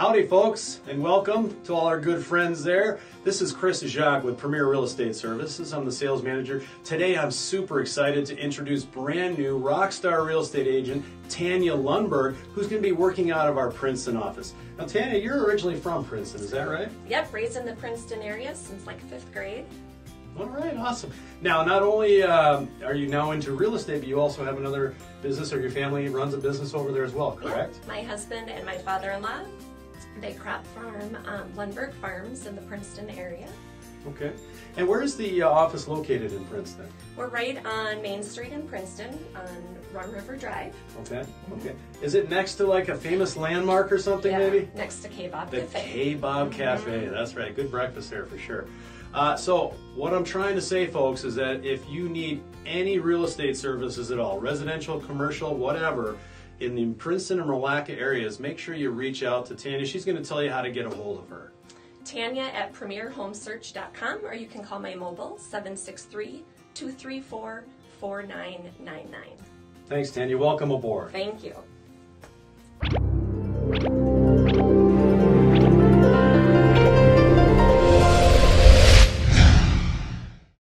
Howdy, folks, and welcome to all our good friends there. This is Chris Jacques with Premier Real Estate Services. I'm the sales manager. Today, I'm super excited to introduce brand new rockstar real estate agent Tanya Lundberg, who's going to be working out of our Princeton office. Now, Tanya, you're originally from Princeton, is that right? Yep, raised in the Princeton area since like fifth grade. All right, awesome. Now, not only um, are you now into real estate, but you also have another business, or your family runs a business over there as well, correct? Yep. My husband and my father-in-law, they crop farm um, Lundberg Farms in the Princeton area. Okay. And where is the uh, office located in Princeton? We're right on Main Street in Princeton on Rum River Drive. Okay. Okay. Is it next to like a famous landmark or something, Yeah, maybe? Next to K-Bob The Cafe. K Bob Cafe. That's right. Good breakfast there for sure. Uh, so, what I'm trying to say, folks, is that if you need any real estate services at all, residential, commercial, whatever, in the Princeton and Milaca areas, make sure you reach out to Tanya. She's going to tell you how to get a hold of her. Tanya at premierhomesearch.com or you can call my mobile 763-234-4999. Thanks, Tanya. Welcome aboard. Thank you.